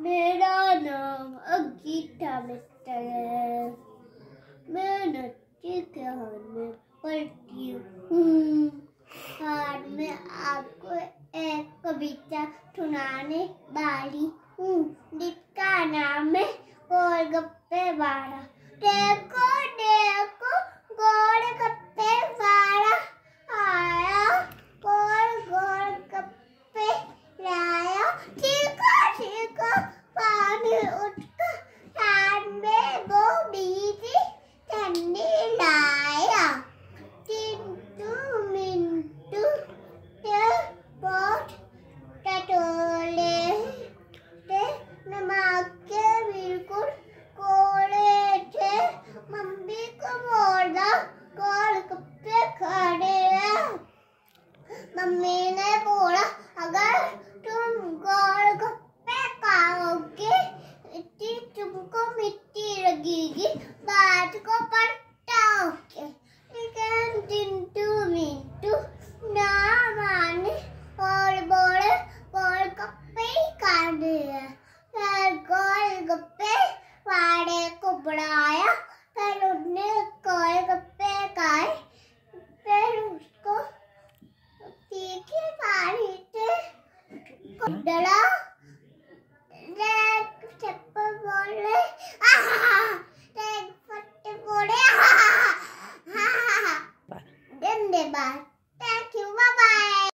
मेरा नाम अंकिता मित्तल है। मैं नृत्य में पढ़ती हूँ। आज मैं आपको एक कविता सुनाने वाली हूँ। जिसका नाम है गोलगप्पे वाला। देखो देखो, गोलगप्पे वाला आया। गोल गोल गप्पे लाया। मम्मी ने बोला अगर तुम गोल गप्पे खाओगे तुमको मिट्टी लगेगी बात को पलटाओगे धन्यवाद थैंक यू बाय बाय